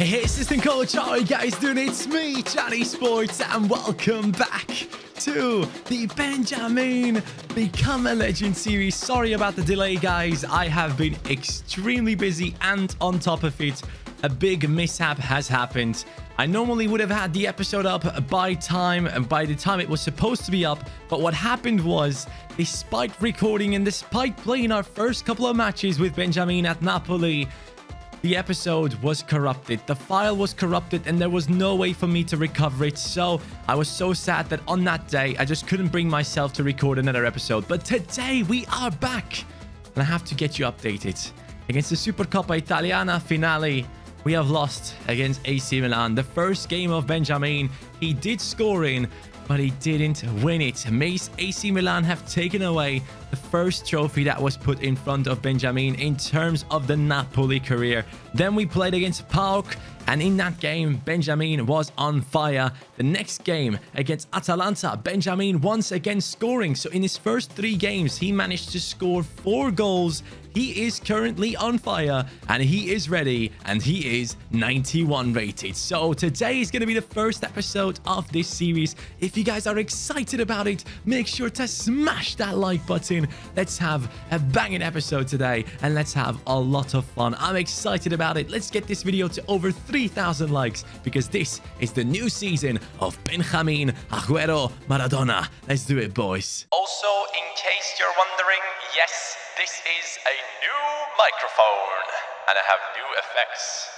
Hey, assistant coach, how are you guys doing? It's me, Johnny Sports, and welcome back to the Benjamin Become a Legend series. Sorry about the delay, guys. I have been extremely busy, and on top of it, a big mishap has happened. I normally would have had the episode up by time and by the time it was supposed to be up, but what happened was, despite recording and despite playing our first couple of matches with Benjamin at Napoli, the episode was corrupted. The file was corrupted and there was no way for me to recover it. So I was so sad that on that day, I just couldn't bring myself to record another episode. But today we are back and I have to get you updated. Against the Supercoppa Italiana finale, we have lost against AC Milan. The first game of Benjamin, he did score in, but he didn't win it. Mace AC Milan have taken away the first trophy that was put in front of Benjamin in terms of the Napoli career. Then we played against PAOK, and in that game, Benjamin was on fire. The next game against Atalanta, Benjamin once again scoring. So in his first three games, he managed to score four goals. He is currently on fire and he is ready and he is 91 rated. So today is going to be the first episode of this series. If you guys are excited about it, make sure to smash that like button. Let's have a banging episode today and let's have a lot of fun. I'm excited about it. Let's get this video to over 3,000 likes because this is the new season of Benjamin Aguero Maradona. Let's do it, boys. Also, in case you're wondering, yes, this is a new microphone and I have new effects.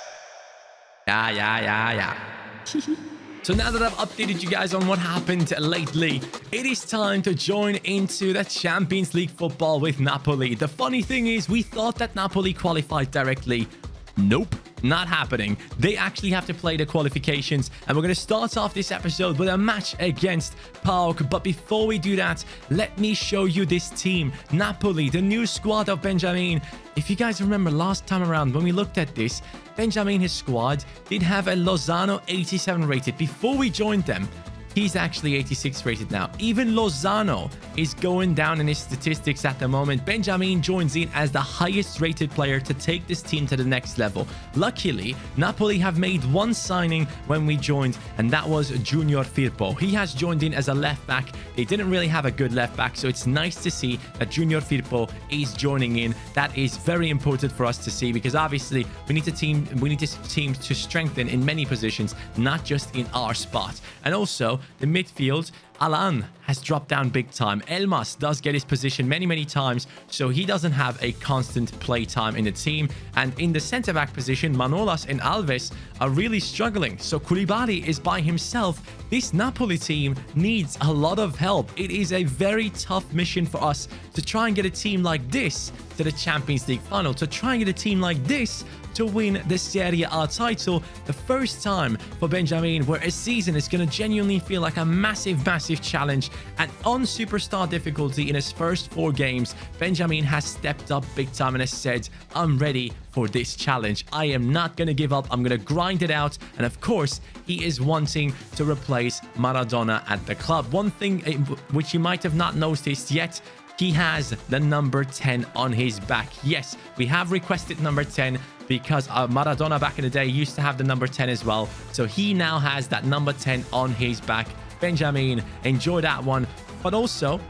Yeah, yeah, yeah, yeah. so now that I've updated you guys on what happened lately, it is time to join into the Champions League football with Napoli. The funny thing is, we thought that Napoli qualified directly. Nope, not happening. They actually have to play the qualifications. And we're going to start off this episode with a match against PAOK. But before we do that, let me show you this team. Napoli, the new squad of Benjamin. If you guys remember last time around when we looked at this, Benjamin, his squad, did have a Lozano 87 rated before we joined them. He's actually 86 rated now. Even Lozano is going down in his statistics at the moment. Benjamin joins in as the highest rated player to take this team to the next level. Luckily, Napoli have made one signing when we joined, and that was Junior Firpo. He has joined in as a left back. They didn't really have a good left back, so it's nice to see that Junior Firpo is joining in. That is very important for us to see because obviously we need to team we need this team to strengthen in many positions, not just in our spot. And also the midfield, Allan has dropped down big time. Elmas does get his position many, many times, so he doesn't have a constant play time in the team. And in the centre back position, Manolas and Alves are really struggling. So Koulibaly is by himself. This Napoli team needs a lot of help. It is a very tough mission for us to try and get a team like this to the Champions League final, to try and get a team like this to win the Serie A title. The first time for Benjamin where a season is going to genuinely feel like a massive, massive challenge. And on superstar difficulty in his first four games, Benjamin has stepped up big time and has said, I'm ready for this challenge. I am not going to give up. I'm going to grind it out. And of course, he is wanting to replace Maradona at the club. One thing eh, which you might have not noticed yet he has the number 10 on his back. Yes, we have requested number 10 because uh, Maradona back in the day used to have the number 10 as well. So he now has that number 10 on his back. Benjamin, enjoy that one. But also,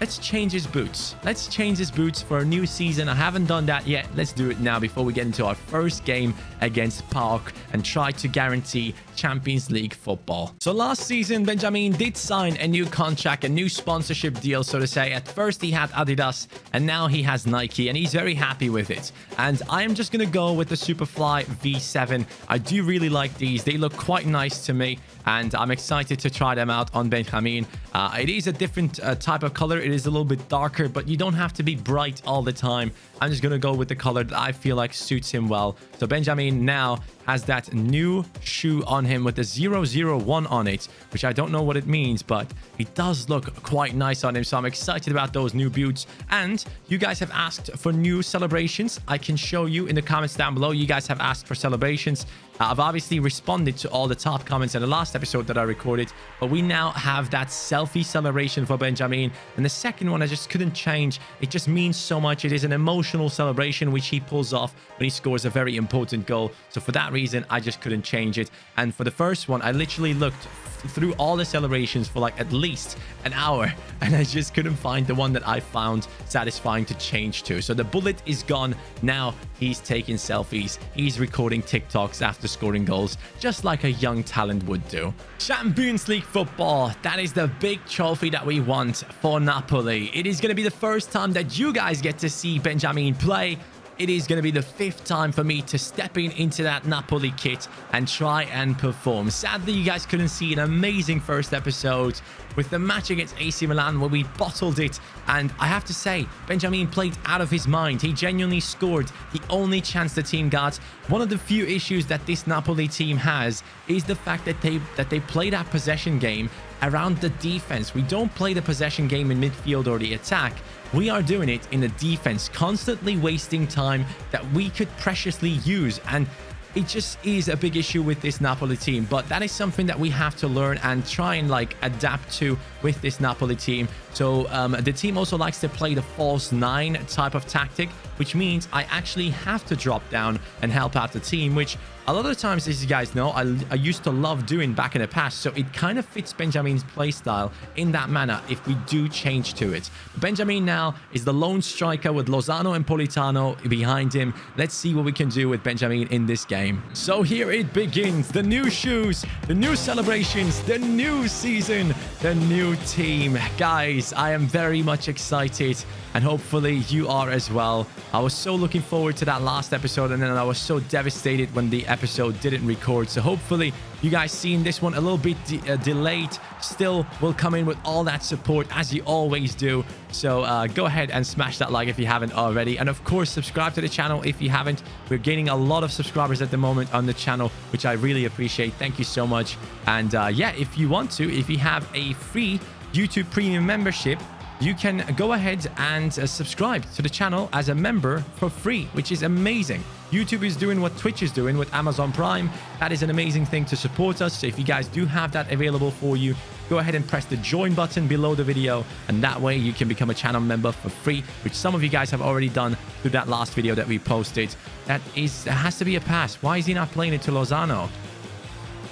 let's change his boots. Let's change his boots for a new season. I haven't done that yet. Let's do it now before we get into our first game against PAOK and try to guarantee Champions League football. So last season, Benjamin did sign a new contract, a new sponsorship deal, so to say. At first, he had Adidas, and now he has Nike, and he's very happy with it. And I am just going to go with the Superfly V7. I do really like these. They look quite nice to me, and I'm excited to try them out on Benjamin. Uh, it is a different uh, type of color. It is a little bit darker, but you don't have to be bright all the time. I'm just going to go with the color that I feel like suits him well. So Benjamin now has that new shoe on him with the 001 on it, which I don't know what it means, but it does look quite nice on him. So I'm excited about those new boots. And you guys have asked for new celebrations. I can show you in the comments down below. You guys have asked for celebrations. I've obviously responded to all the top comments in the last episode that I recorded, but we now have that selfie celebration for Benjamin. And the second one, I just couldn't change. It just means so much. It is an emotional celebration, which he pulls off when he scores a very important goal. So for that reason, I just couldn't change it. And for the first one, I literally looked through all the celebrations for like at least an hour and I just couldn't find the one that I found satisfying to change to. So the bullet is gone. Now he's taking selfies. He's recording TikToks after scoring goals, just like a young talent would do. Champions League football. That is the big trophy that we want for Napoli. It is going to be the first time that you guys get to see Benjamin play it is going to be the fifth time for me to step in into that Napoli kit and try and perform. Sadly, you guys couldn't see an amazing first episode with the match against AC Milan where we bottled it. And I have to say, Benjamin played out of his mind. He genuinely scored the only chance the team got. One of the few issues that this Napoli team has is the fact that they that they play that possession game around the defense. We don't play the possession game in midfield or the attack. We are doing it in the defense, constantly wasting time that we could preciously use. And it just is a big issue with this Napoli team. But that is something that we have to learn and try and like adapt to with this Napoli team. So um, the team also likes to play the false nine type of tactic, which means I actually have to drop down and help out the team, which a lot of times, as you guys know, I, I used to love doing back in the past. So it kind of fits Benjamin's playstyle in that manner if we do change to it. Benjamin now is the lone striker with Lozano and Politano behind him. Let's see what we can do with Benjamin in this game. So here it begins. The new shoes, the new celebrations, the new season, the new team. Guys, I am very much excited and hopefully you are as well. I was so looking forward to that last episode and then I was so devastated when the episode didn't record. So hopefully you guys seen this one a little bit de uh, delayed. Still will come in with all that support as you always do. So uh, go ahead and smash that like if you haven't already. And of course, subscribe to the channel if you haven't. We're gaining a lot of subscribers at the moment on the channel, which I really appreciate. Thank you so much. And uh, yeah, if you want to, if you have a free YouTube premium membership, you can go ahead and uh, subscribe to the channel as a member for free, which is amazing. YouTube is doing what Twitch is doing with Amazon Prime. That is an amazing thing to support us. So if you guys do have that available for you, go ahead and press the join button below the video. And that way you can become a channel member for free, which some of you guys have already done through that last video that we posted. That is, it has to be a pass. Why is he not playing it to Lozano?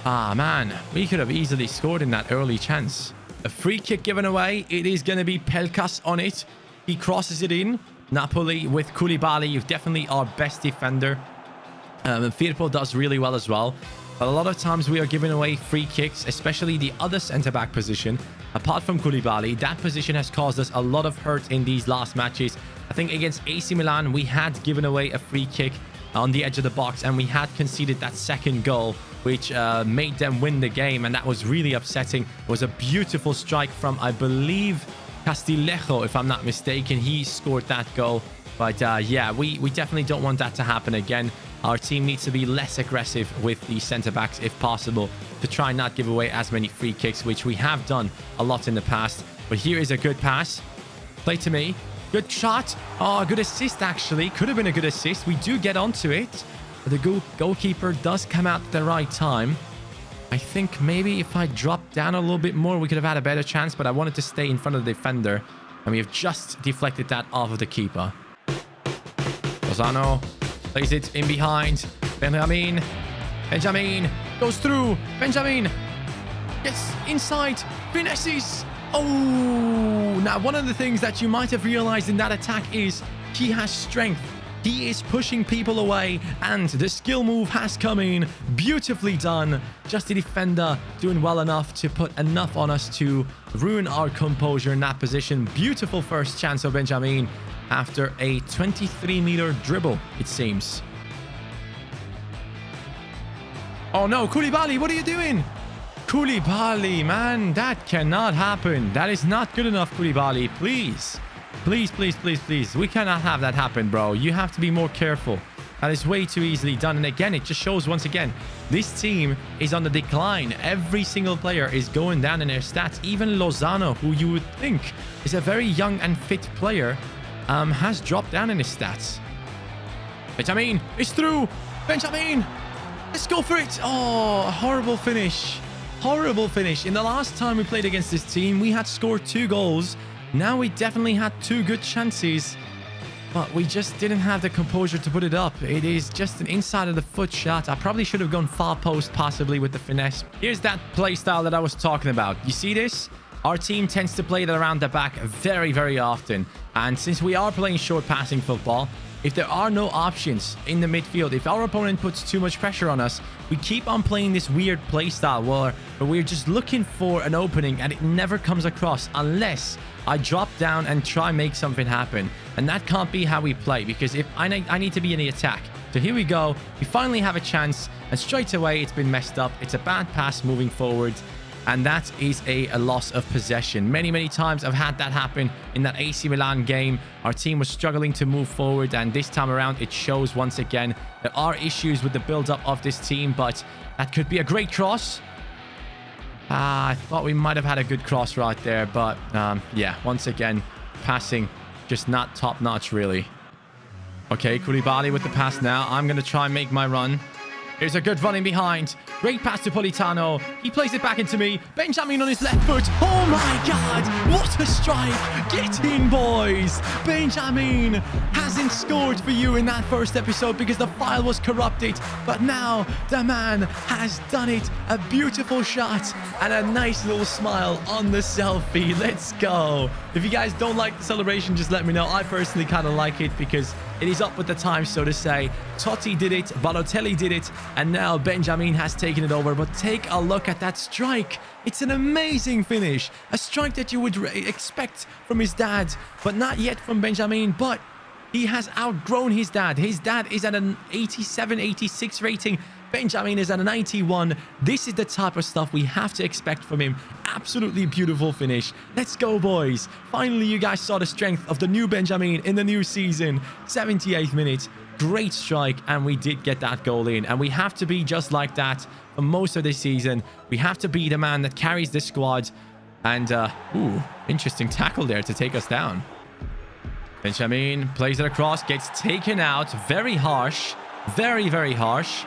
Ah, man, we could have easily scored in that early chance. A free kick given away. It is going to be Pelkas on it. He crosses it in. Napoli with Koulibaly, definitely our best defender. Um, and Firpo does really well as well. But a lot of times we are giving away free kicks, especially the other centre-back position. Apart from Koulibaly, that position has caused us a lot of hurt in these last matches. I think against AC Milan, we had given away a free kick on the edge of the box and we had conceded that second goal which uh, made them win the game. And that was really upsetting. It was a beautiful strike from, I believe, Castillejo, if I'm not mistaken. He scored that goal. But uh, yeah, we, we definitely don't want that to happen again. Our team needs to be less aggressive with the centre-backs if possible to try not give away as many free kicks, which we have done a lot in the past. But here is a good pass. Play to me. Good shot. Oh, good assist, actually. Could have been a good assist. We do get onto it. The goal goalkeeper does come out at the right time. I think maybe if I dropped down a little bit more, we could have had a better chance, but I wanted to stay in front of the defender. And we have just deflected that off of the keeper. Lozano plays it in behind. Benjamin. Benjamin goes through. Benjamin gets inside. Finesses. Oh, now one of the things that you might have realized in that attack is he has strength. He is pushing people away and the skill move has come in. Beautifully done. Just the defender doing well enough to put enough on us to ruin our composure in that position. Beautiful first chance of Benjamin after a 23 meter dribble, it seems. Oh no, Koulibaly, what are you doing? Koulibaly, man, that cannot happen. That is not good enough, Koulibaly, please. Please, please, please, please. We cannot have that happen, bro. You have to be more careful. That is way too easily done. And again, it just shows once again, this team is on the decline. Every single player is going down in their stats. Even Lozano, who you would think is a very young and fit player, um, has dropped down in his stats. Benjamin is through. Benjamin. Let's go for it. Oh, horrible finish. Horrible finish. In the last time we played against this team, we had scored two goals. Now we definitely had two good chances. But we just didn't have the composure to put it up. It is just an inside of the foot shot. I probably should have gone far post possibly with the finesse. Here's that play style that I was talking about. You see this? Our team tends to play that around the back very, very often. And since we are playing short passing football, if there are no options in the midfield, if our opponent puts too much pressure on us, we keep on playing this weird play style where, where we're just looking for an opening and it never comes across unless I drop down and try make something happen. And that can't be how we play because if I, need, I need to be in the attack. So here we go. We finally have a chance and straight away it's been messed up. It's a bad pass moving forward and that is a, a, loss of possession. Many, many times I've had that happen in that AC Milan game. Our team was struggling to move forward, and this time around it shows once again. There are issues with the build-up of this team, but that could be a great cross. Ah, I thought we might have had a good cross right there, but um, yeah, once again, passing just not top-notch, really. Okay, Koulibaly with the pass now. I'm going to try and make my run. Here's a good running behind. Great pass to Politano. He plays it back into me. Benjamin on his left foot. Oh my God. What a strike. Get in, boys. Benjamin hasn't scored for you in that first episode because the file was corrupted. But now the man has done it. A beautiful shot and a nice little smile on the selfie. Let's go. If you guys don't like the celebration, just let me know. I personally kind of like it because it is up with the times, so to say. Totti did it, Balotelli did it, and now Benjamin has taken it over. But take a look at that strike. It's an amazing finish. A strike that you would expect from his dad, but not yet from Benjamin. But he has outgrown his dad. His dad is at an 87, 86 rating. Benjamin is at a 91. This is the type of stuff we have to expect from him. Absolutely beautiful finish. Let's go, boys. Finally, you guys saw the strength of the new Benjamin in the new season. 78th minute. Great strike, and we did get that goal in. And we have to be just like that for most of this season. We have to be the man that carries this squad. And, uh, ooh, interesting tackle there to take us down. Benjamin plays it across, gets taken out. Very harsh. Very, very harsh.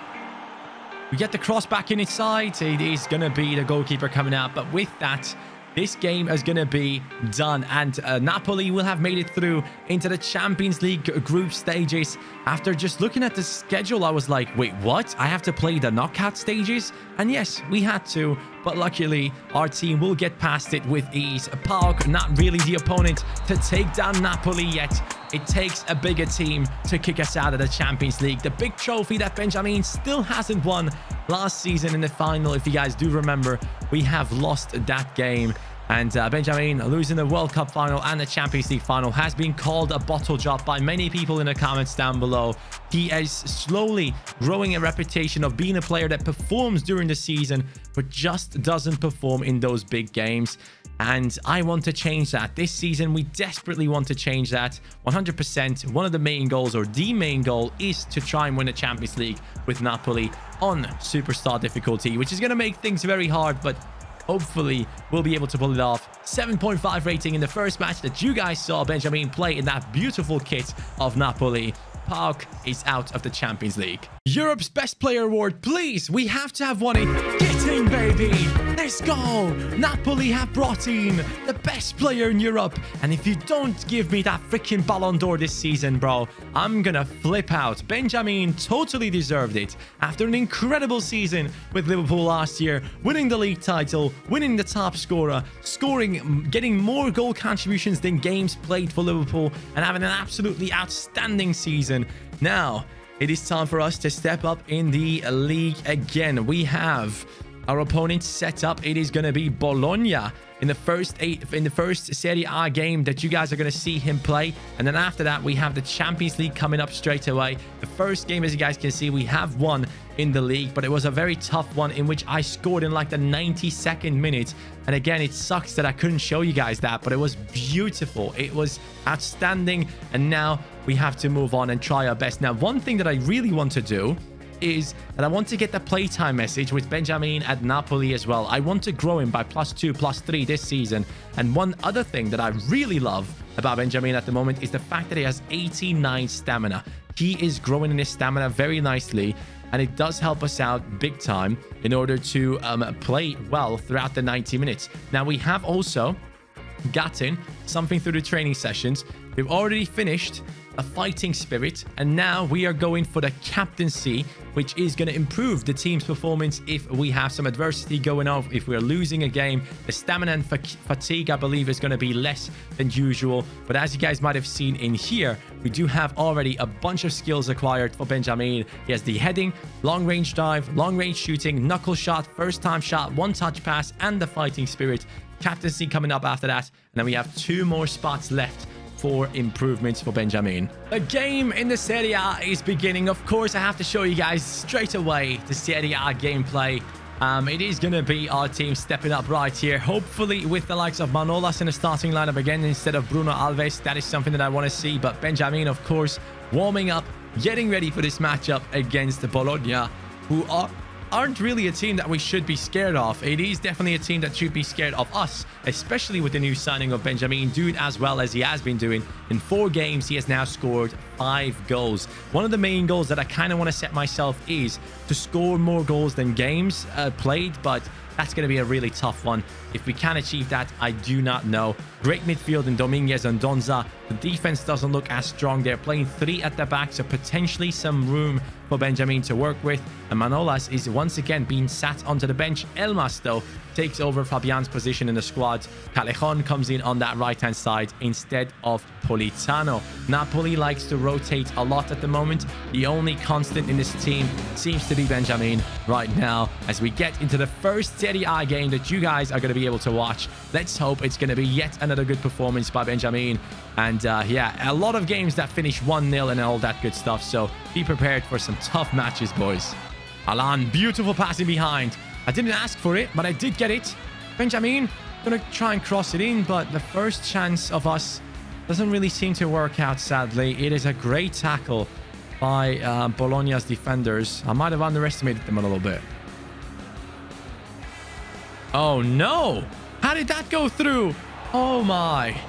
We get the cross back in inside. It is going to be the goalkeeper coming out. But with that, this game is going to be done. And uh, Napoli will have made it through into the Champions League group stages. After just looking at the schedule, I was like, wait, what? I have to play the knockout stages? And yes, we had to. But luckily, our team will get past it with ease. PAOK, not really the opponent to take down Napoli yet. It takes a bigger team to kick us out of the Champions League. The big trophy that Benjamin still hasn't won last season in the final. If you guys do remember, we have lost that game. And uh, Benjamin losing the World Cup final and the Champions League final has been called a bottle job by many people in the comments down below. He is slowly growing a reputation of being a player that performs during the season, but just doesn't perform in those big games. And I want to change that. This season, we desperately want to change that. 100%. One of the main goals, or the main goal, is to try and win the Champions League with Napoli on Superstar difficulty, which is going to make things very hard, but hopefully we'll be able to pull it off. 7.5 rating in the first match that you guys saw Benjamin play in that beautiful kit of Napoli. PAOK is out of the Champions League. Europe's Best Player Award, please. We have to have won it. In, baby. Let's go. Napoli have brought in the best player in Europe. And if you don't give me that freaking Ballon d'Or this season, bro, I'm gonna flip out. Benjamin totally deserved it. After an incredible season with Liverpool last year, winning the league title, winning the top scorer, scoring, getting more goal contributions than games played for Liverpool, and having an absolutely outstanding season. Now, it is time for us to step up in the league again. We have our opponent set up. It is going to be Bologna in the first eight in the first Serie A game that you guys are going to see him play. And then after that, we have the Champions League coming up straight away. The first game, as you guys can see, we have won in the league, but it was a very tough one in which I scored in like the 92nd minute. And again, it sucks that I couldn't show you guys that, but it was beautiful. It was outstanding. And now we have to move on and try our best. Now, one thing that I really want to do is that I want to get the playtime message with Benjamin at Napoli as well. I want to grow him by plus two, plus three this season. And one other thing that I really love about Benjamin at the moment is the fact that he has 89 stamina. he is growing in his stamina very nicely and it does help us out big time in order to um, play well throughout the 90 minutes. Now, we have also gotten something through the training sessions. We've already finished a fighting spirit, and now we are going for the captaincy, which is going to improve the team's performance if we have some adversity going on. If we're losing a game, the stamina and fatigue, I believe, is going to be less than usual. But as you guys might have seen in here, we do have already a bunch of skills acquired for Benjamin. He has the heading, long range dive, long range shooting, knuckle shot, first time shot, one touch pass, and the fighting spirit. Captaincy coming up after that. And then we have two more spots left for improvements for Benjamin. The game in the Serie A is beginning. Of course, I have to show you guys straight away the Serie A gameplay. Um, it is going to be our team stepping up right here. Hopefully with the likes of Manolas in the starting lineup again instead of Bruno Alves. That is something that I want to see. But Benjamin, of course, warming up, getting ready for this matchup against Bologna, who are aren't really a team that we should be scared of. It is definitely a team that should be scared of us, especially with the new signing of Benjamin, doing as well as he has been doing. In four games, he has now scored five goals. One of the main goals that I kind of want to set myself is to score more goals than games uh, played, but that's going to be a really tough one. If we can achieve that, I do not know. Great midfield in Dominguez and Donza. The defense doesn't look as strong. They're playing three at the back, so potentially some room for Benjamin to work with. And Manolas is once again being sat onto the bench. Elmas, though, takes over Fabian's position in the squad. Callejon comes in on that right-hand side instead of Politano. Napoli likes to rotate a lot at the moment. The only constant in this team seems to be Benjamin right now as we get into the first Serie A game that you guys are going to be able to watch. Let's hope it's going to be yet another good performance by Benjamin. And uh, yeah, a lot of games that finish 1-0 and all that good stuff. So be prepared for some tough matches, boys. Allan, beautiful passing behind. I didn't ask for it, but I did get it. Benjamin, gonna try and cross it in, but the first chance of us doesn't really seem to work out, sadly. It is a great tackle by uh, Bologna's defenders. I might have underestimated them a little bit. Oh, no. How did that go through? Oh, my.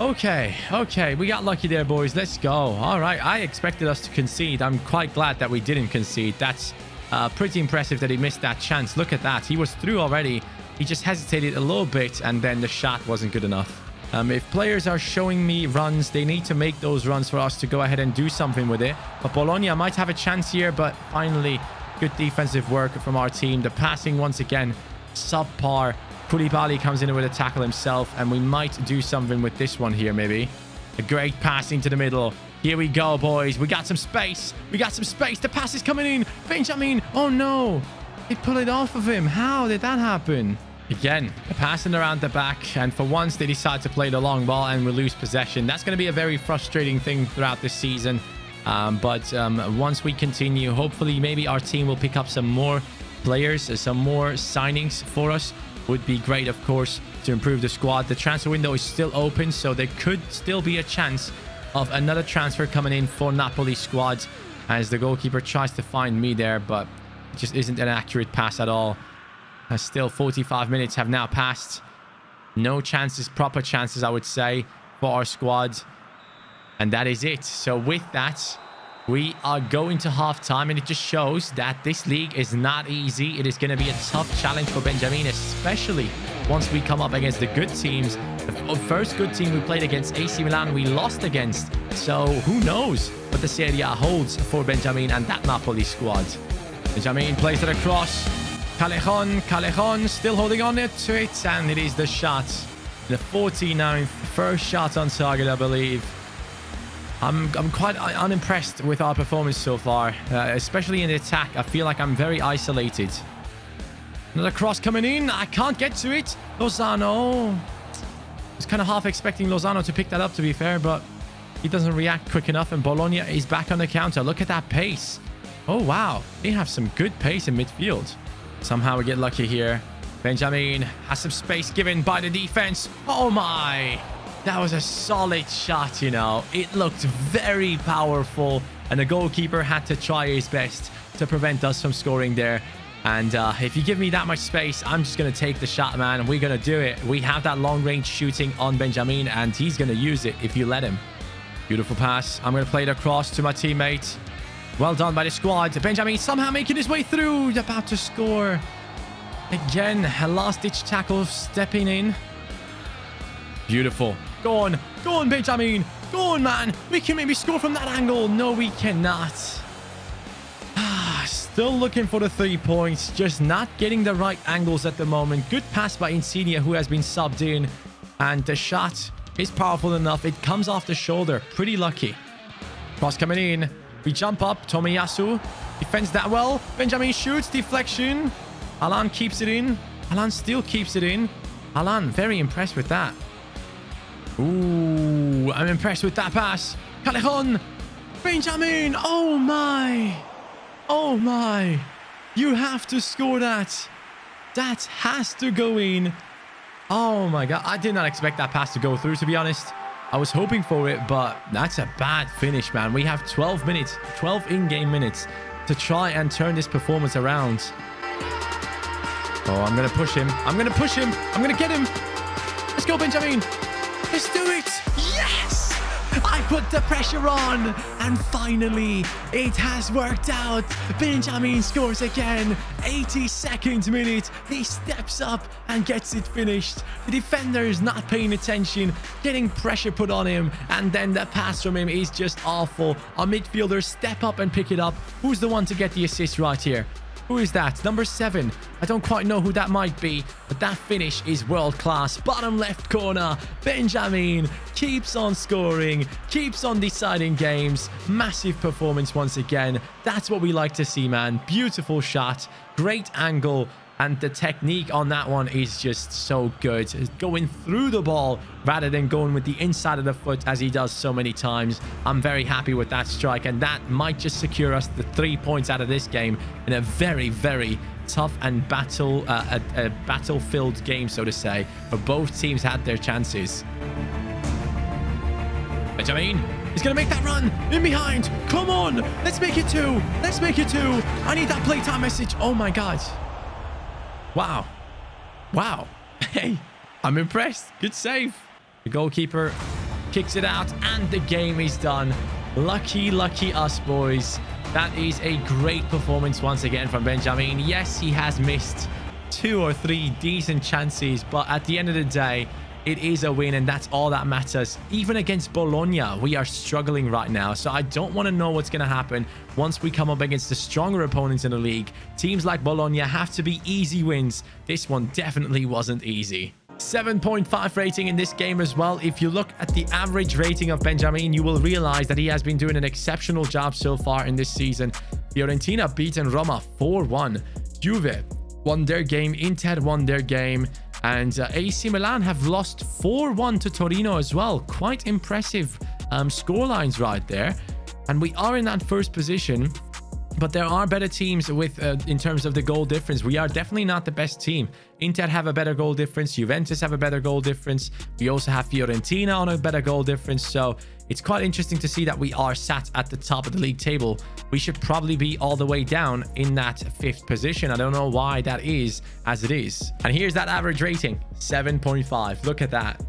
Okay, okay. We got lucky there, boys. Let's go. All right. I expected us to concede. I'm quite glad that we didn't concede. That's uh, pretty impressive that he missed that chance. Look at that. He was through already. He just hesitated a little bit and then the shot wasn't good enough. Um, if players are showing me runs, they need to make those runs for us to go ahead and do something with it. But Bologna might have a chance here, but finally, good defensive work from our team. The passing, once again, subpar. Koulibaly comes in with a tackle himself, and we might do something with this one here, maybe. A great passing to the middle. Here we go, boys. We got some space. We got some space. The pass is coming in. Benjamin. Oh, no. They pull it off of him. How did that happen? Again, passing around the back. And for once, they decide to play the long ball and we lose possession. That's going to be a very frustrating thing throughout this season. Um, but um, once we continue, hopefully maybe our team will pick up some more players, some more signings for us. Would be great, of course, to improve the squad. The transfer window is still open, so there could still be a chance of another transfer coming in for Napoli squad as the goalkeeper tries to find me there, but it just isn't an accurate pass at all. As still 45 minutes have now passed. No chances, proper chances, I would say, for our squad. And that is it. So with that, we are going to half-time, and it just shows that this league is not easy. It is going to be a tough challenge for Benjamin, especially once we come up against the good teams. The first good team we played against, AC Milan, we lost against. So who knows what the Serie A holds for Benjamin and that Napoli squad. Benjamin plays it across. Callejon, Callejon still holding on to it, and it is the shot. The 49th first shot on target, I believe. I'm, I'm quite unimpressed with our performance so far, uh, especially in the attack. I feel like I'm very isolated. Another cross coming in. I can't get to it. Lozano. I was kind of half expecting Lozano to pick that up, to be fair, but he doesn't react quick enough, and Bologna is back on the counter. Look at that pace. Oh, wow. They have some good pace in midfield. Somehow we get lucky here. Benjamin has some space given by the defense. Oh, my. That was a solid shot, you know. It looked very powerful, and the goalkeeper had to try his best to prevent us from scoring there. And uh, if you give me that much space, I'm just going to take the shot, man, we're going to do it. We have that long-range shooting on Benjamin, and he's going to use it if you let him. Beautiful pass. I'm going to play it across to my teammate. Well done by the squad. Benjamin somehow making his way through. About to score. Again, a last-ditch tackle stepping in. Beautiful. Go on. Go on, Benjamin. Go on, man. We can maybe score from that angle. No, we cannot. Ah, still looking for the three points. Just not getting the right angles at the moment. Good pass by Insigne, who has been subbed in. And the shot is powerful enough. It comes off the shoulder. Pretty lucky. Cross coming in. We jump up. Tomiyasu defends that well. Benjamin shoots. Deflection. Allan keeps it in. Allan still keeps it in. Allan, very impressed with that. Ooh, I'm impressed with that pass. Callejon. Benjamin. Oh, my. Oh, my. You have to score that. That has to go in. Oh, my God. I did not expect that pass to go through, to be honest. I was hoping for it, but that's a bad finish, man. We have 12 minutes, 12 in-game minutes to try and turn this performance around. Oh, I'm going to push him. I'm going to push him. I'm going to get him. Let's go, Benjamin. Let's do it. Yes! I put the pressure on. And finally, it has worked out. Benjamin scores again. 82nd minute. He steps up and gets it finished. The defender is not paying attention, getting pressure put on him. And then the pass from him is just awful. Our midfielders step up and pick it up. Who's the one to get the assist right here? Who is that? Number seven. I don't quite know who that might be, but that finish is world class. Bottom left corner. Benjamin keeps on scoring, keeps on deciding games. Massive performance once again. That's what we like to see, man. Beautiful shot. Great angle. And the technique on that one is just so good. going through the ball rather than going with the inside of the foot as he does so many times. I'm very happy with that strike. And that might just secure us the three points out of this game in a very, very tough and battle uh, a, a battlefield game, so to say, But both teams had their chances. Benjamin He's going to make that run in behind. Come on. Let's make it two. Let's make it two. I need that playtime message. Oh, my God. Wow. Wow. Hey, I'm impressed. Good save. The goalkeeper kicks it out and the game is done. Lucky, lucky us, boys. That is a great performance once again from Benjamin. Yes, he has missed two or three decent chances, but at the end of the day, it is a win and that's all that matters even against bologna we are struggling right now so i don't want to know what's going to happen once we come up against the stronger opponents in the league teams like bologna have to be easy wins this one definitely wasn't easy 7.5 rating in this game as well. If you look at the average rating of Benjamin, you will realize that he has been doing an exceptional job so far in this season. Fiorentina beaten Roma 4-1. Juve won their game. Inter won their game. And uh, AC Milan have lost 4-1 to Torino as well. Quite impressive um, scorelines right there. And we are in that first position. But there are better teams with uh, in terms of the goal difference. We are definitely not the best team. Inter have a better goal difference. Juventus have a better goal difference. We also have Fiorentina on a better goal difference. So it's quite interesting to see that we are sat at the top of the league table. We should probably be all the way down in that fifth position. I don't know why that is as it is. And here's that average rating, 7.5. Look at that.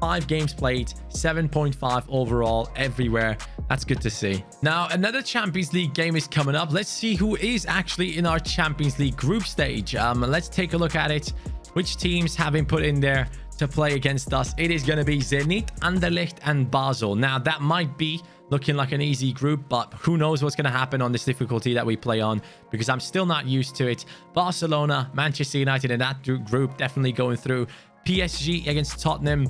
Five games played, 7.5 overall everywhere. That's good to see. Now, another Champions League game is coming up. Let's see who is actually in our Champions League group stage. Um, let's take a look at it. Which teams have been put in there? To play against us. It is going to be Zenit, Anderlecht, and Basel. Now, that might be looking like an easy group, but who knows what's going to happen on this difficulty that we play on because I'm still not used to it. Barcelona, Manchester United in that group definitely going through. PSG against Tottenham.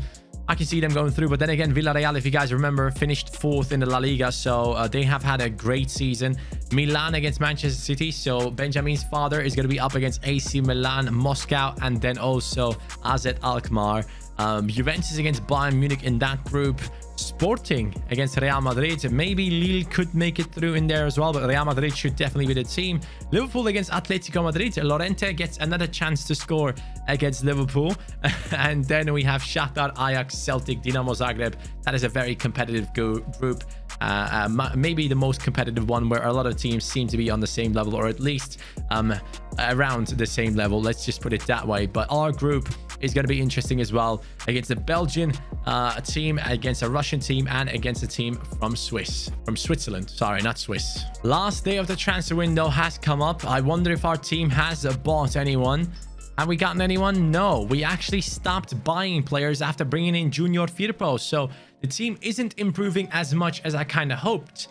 I can see them going through. But then again, Villarreal, if you guys remember, finished fourth in the La Liga. So uh, they have had a great season. Milan against Manchester City. So Benjamin's father is going to be up against AC Milan, Moscow, and then also AZ Alkmaar. Um, Juventus against Bayern Munich in that group. Sporting against Real Madrid. Maybe Lille could make it through in there as well, but Real Madrid should definitely be the team. Liverpool against Atletico Madrid. Llorente gets another chance to score against Liverpool. and then we have Shakhtar, Ajax, Celtic, Dinamo Zagreb. That is a very competitive group. Uh, uh, maybe the most competitive one where a lot of teams seem to be on the same level or at least um, around the same level. Let's just put it that way. But our group is going to be interesting as well against a Belgian uh, team, against a Russian team, and against a team from Swiss, from Switzerland. Sorry, not Swiss. Last day of the transfer window has come up. I wonder if our team has bought anyone. Have we gotten anyone? No, we actually stopped buying players after bringing in Junior Firpo. So the team isn't improving as much as I kind of hoped.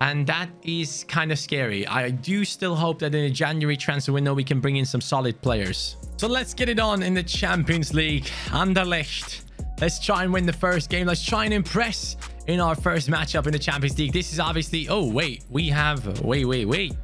And that is kind of scary. I do still hope that in the January transfer window, we can bring in some solid players. So let's get it on in the Champions League. Anderlecht. Let's try and win the first game. Let's try and impress in our first matchup in the Champions League. This is obviously... Oh, wait. We have... Wait, wait, wait.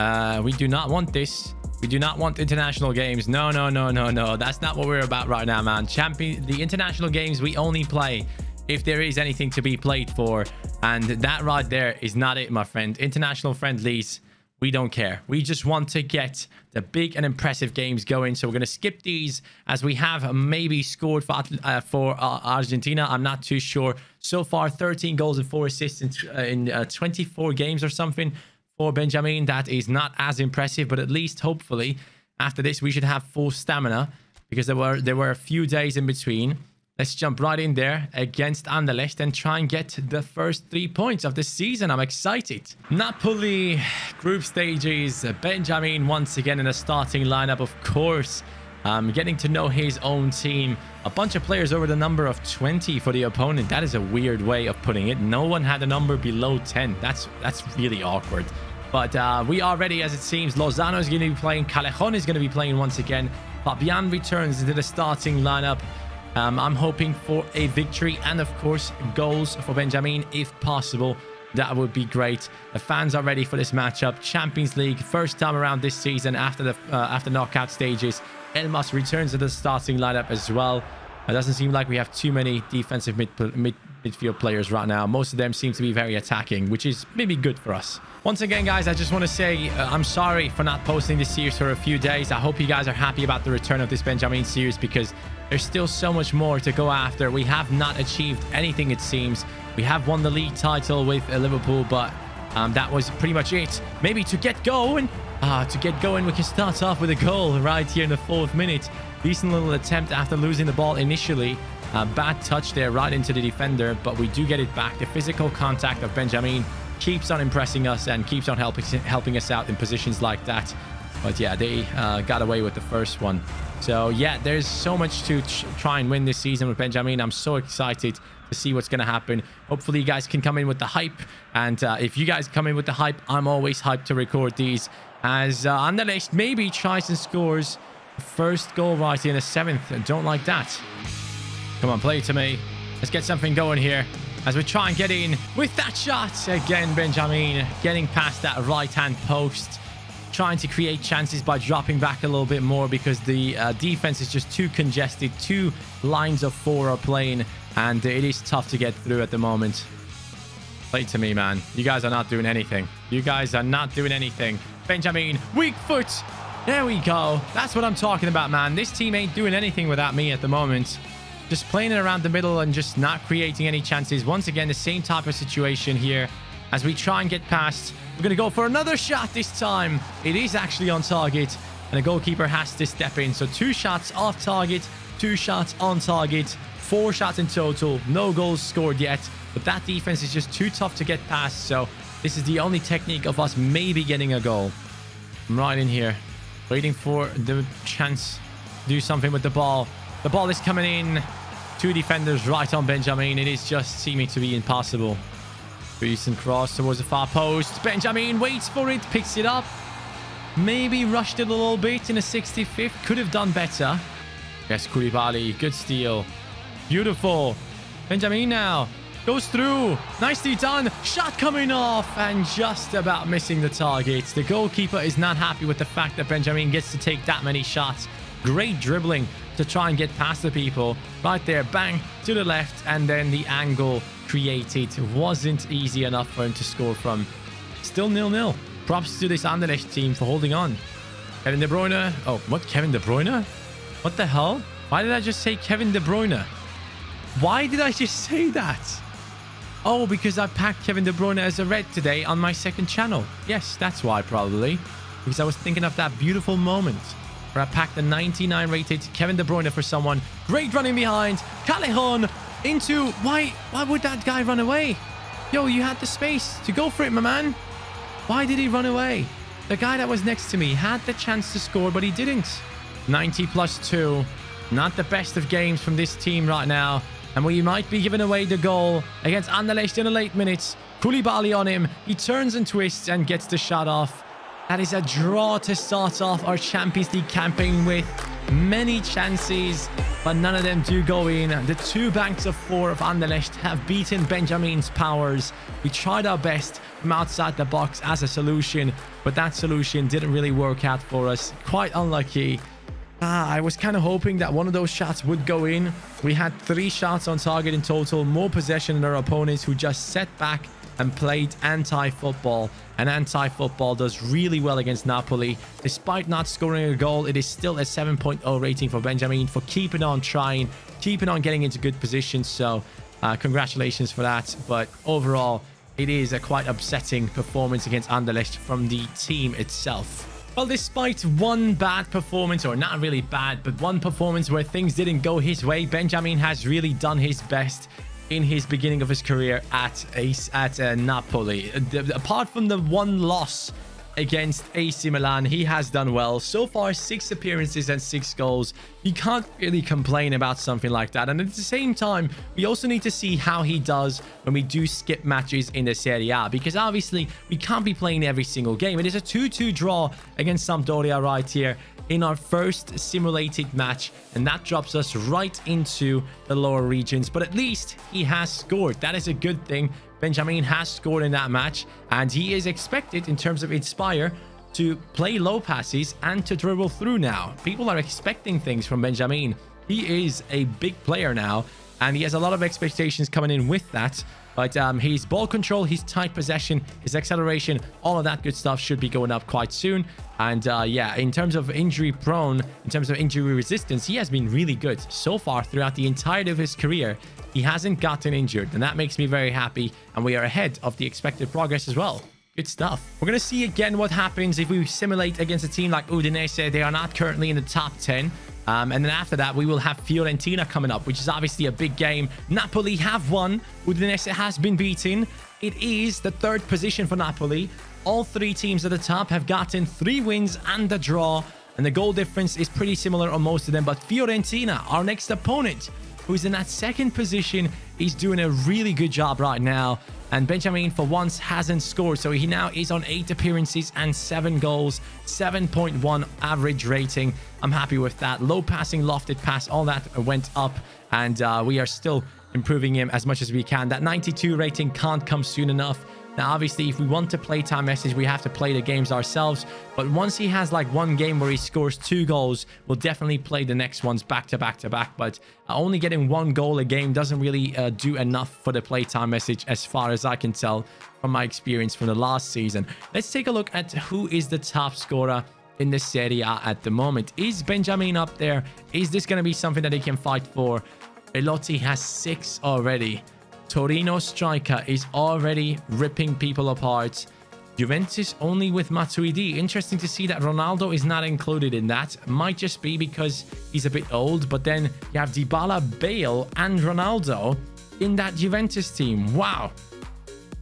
Uh, we do not want this. We do not want international games. No, no, no, no, no. That's not what we're about right now, man. Champion... The international games we only play if there is anything to be played for. And that right there is not it, my friend. International friendlies, we don't care. We just want to get the big and impressive games going. So we're going to skip these as we have maybe scored for, uh, for uh, Argentina. I'm not too sure. So far, 13 goals and 4 assists in, uh, in uh, 24 games or something for Benjamin. That is not as impressive, but at least hopefully after this, we should have full stamina because there were there were a few days in between. Let's jump right in there against Anderlecht and try and get the first three points of the season. I'm excited. Napoli group stages. Benjamin once again in the starting lineup, of course. Um, getting to know his own team. A bunch of players over the number of 20 for the opponent. That is a weird way of putting it. No one had a number below 10. That's that's really awkward. But uh, we are ready as it seems. Lozano is going to be playing. Callejon is going to be playing once again. Fabian returns into the starting lineup. Um, I'm hoping for a victory and, of course, goals for Benjamin if possible. That would be great. The fans are ready for this matchup. Champions League, first time around this season after the uh, after knockout stages. Elmas returns to the starting lineup as well. It doesn't seem like we have too many defensive mid, mid midfield players right now. Most of them seem to be very attacking, which is maybe good for us. Once again, guys, I just want to say uh, I'm sorry for not posting this series for a few days. I hope you guys are happy about the return of this Benjamin series because there's still so much more to go after. We have not achieved anything, it seems. We have won the league title with Liverpool, but um, that was pretty much it. Maybe to get going, uh, to get going, we can start off with a goal right here in the fourth minute. Decent little attempt after losing the ball initially. A bad touch there right into the defender, but we do get it back. The physical contact of Benjamin keeps on impressing us and keeps on helping helping us out in positions like that. But yeah, they uh, got away with the first one. So yeah, there's so much to try and win this season with Benjamin. I'm so excited to see what's going to happen. Hopefully you guys can come in with the hype. And uh, if you guys come in with the hype, I'm always hyped to record these. As uh, Anderlecht maybe tries and scores first goal right here in the seventh. Don't like that. Come on, play to me. Let's get something going here as we try and get in with that shot. Again, Benjamin getting past that right-hand post trying to create chances by dropping back a little bit more because the uh, defense is just too congested. Two lines of four are playing, and it is tough to get through at the moment. Play to me, man. You guys are not doing anything. You guys are not doing anything. Benjamin, weak foot. There we go. That's what I'm talking about, man. This team ain't doing anything without me at the moment. Just playing it around the middle and just not creating any chances. Once again, the same type of situation here as we try and get past we're going to go for another shot this time. It is actually on target, and the goalkeeper has to step in. So two shots off target, two shots on target, four shots in total. No goals scored yet, but that defense is just too tough to get past. So this is the only technique of us maybe getting a goal. I'm right in here, waiting for the chance to do something with the ball. The ball is coming in. Two defenders right on Benjamin. It is just seeming to be impossible. Decent cross towards the far post. Benjamin waits for it, picks it up. Maybe rushed it a little bit in the 65th. Could have done better. Yes, Koulibaly. Good steal. Beautiful. Benjamin now. Goes through. Nicely done. Shot coming off and just about missing the target. The goalkeeper is not happy with the fact that Benjamin gets to take that many shots. Great dribbling to try and get past the people. Right there, bang, to the left, and then the angle created wasn't easy enough for him to score from. Still nil-nil. Props to this Anderlecht team for holding on. Kevin De Bruyne. Oh, what? Kevin De Bruyne? What the hell? Why did I just say Kevin De Bruyne? Why did I just say that? Oh, because I packed Kevin De Bruyne as a red today on my second channel. Yes, that's why probably. Because I was thinking of that beautiful moment where I packed the 99 rated Kevin De Bruyne for someone. Great running behind. Callejon into... Why, why would that guy run away? Yo, you had the space to go for it, my man. Why did he run away? The guy that was next to me had the chance to score, but he didn't. 90 plus 2. Not the best of games from this team right now. And we might be giving away the goal against Anderlecht in the late minutes. Koulibaly on him. He turns and twists and gets the shot off. That is a draw to start off our Champions League campaign with. Many chances, but none of them do go in. The two banks of four of Anderlecht have beaten Benjamin's powers. We tried our best from outside the box as a solution, but that solution didn't really work out for us. Quite unlucky. Ah, I was kind of hoping that one of those shots would go in. We had three shots on target in total, more possession than our opponents who just set back and played anti-football. And anti-football does really well against Napoli. Despite not scoring a goal, it is still a 7.0 rating for Benjamin for keeping on trying, keeping on getting into good positions. So uh, congratulations for that. But overall, it is a quite upsetting performance against Anderlecht from the team itself. Well, despite one bad performance, or not really bad, but one performance where things didn't go his way, Benjamin has really done his best in his beginning of his career at Ace at uh, Napoli. Uh, apart from the one loss against AC Milan. He has done well. So far, six appearances and six goals. You can't really complain about something like that. And at the same time, we also need to see how he does when we do skip matches in the Serie A. Because obviously, we can't be playing every single game. It is a 2-2 draw against Sampdoria right here in our first simulated match and that drops us right into the lower regions but at least he has scored that is a good thing Benjamin has scored in that match, and he is expected, in terms of Inspire, to play low passes and to dribble through now. People are expecting things from Benjamin. He is a big player now, and he has a lot of expectations coming in with that. But um, his ball control, his tight possession, his acceleration, all of that good stuff should be going up quite soon. And uh, yeah, in terms of injury prone, in terms of injury resistance, he has been really good so far throughout the entirety of his career. He hasn't gotten injured, and that makes me very happy. And we are ahead of the expected progress as well. Good stuff. We're going to see again what happens if we simulate against a team like Udinese. They are not currently in the top 10. Um, and then after that, we will have Fiorentina coming up, which is obviously a big game. Napoli have won. Udinese has been beaten. It is the third position for Napoli. All three teams at the top have gotten three wins and a draw. And the goal difference is pretty similar on most of them. But Fiorentina, our next opponent, who's in that second position, he's doing a really good job right now. And Benjamin, for once, hasn't scored. So he now is on eight appearances and seven goals, 7.1 average rating. I'm happy with that. Low passing, lofted pass, all that went up. And uh, we are still improving him as much as we can. That 92 rating can't come soon enough. Now, obviously, if we want to play time message, we have to play the games ourselves. But once he has like one game where he scores two goals, we'll definitely play the next ones back to back to back. But only getting one goal a game doesn't really uh, do enough for the playtime message as far as I can tell from my experience from the last season. Let's take a look at who is the top scorer in the Serie A at the moment. Is Benjamin up there? Is this going to be something that he can fight for? Belotti has six already. Torino striker is already ripping people apart. Juventus only with Matuidi. Interesting to see that Ronaldo is not included in that. Might just be because he's a bit old, but then you have Dybala, Bale, and Ronaldo in that Juventus team. Wow.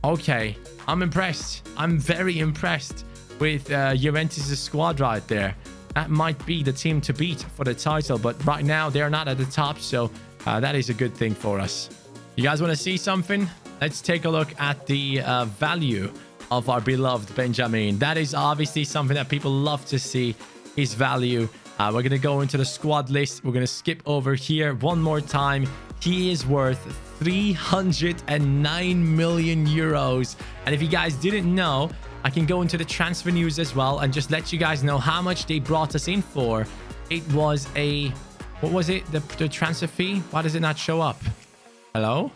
Okay, I'm impressed. I'm very impressed with uh, Juventus' squad right there. That might be the team to beat for the title, but right now they're not at the top, so uh, that is a good thing for us. You guys want to see something? Let's take a look at the uh, value of our beloved Benjamin. That is obviously something that people love to see, his value. Uh, we're going to go into the squad list. We're going to skip over here one more time. He is worth 309 million euros. And if you guys didn't know, I can go into the transfer news as well and just let you guys know how much they brought us in for. It was a... What was it? The, the transfer fee? Why does it not show up? Hello?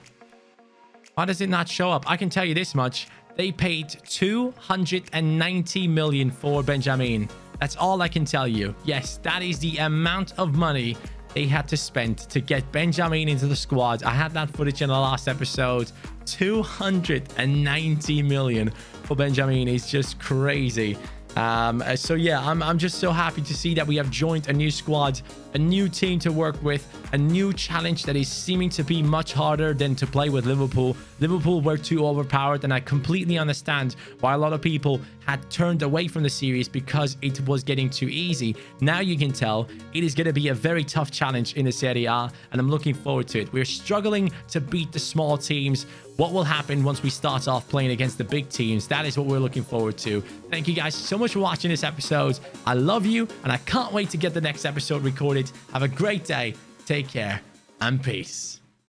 Why does it not show up? I can tell you this much. They paid 290 million for Benjamin. That's all I can tell you. Yes, that is the amount of money they had to spend to get Benjamin into the squad. I had that footage in the last episode. 290 million for Benjamin is just crazy. Um, uh, so yeah, I'm, I'm just so happy to see that we have joined a new squad, a new team to work with, a new challenge that is seeming to be much harder than to play with Liverpool. Liverpool were too overpowered, and I completely understand why a lot of people had turned away from the series because it was getting too easy. Now you can tell it is going to be a very tough challenge in the Serie A, and I'm looking forward to it. We're struggling to beat the small teams. What will happen once we start off playing against the big teams? That is what we're looking forward to. Thank you guys so much for watching this episode. I love you, and I can't wait to get the next episode recorded. Have a great day. Take care, and peace.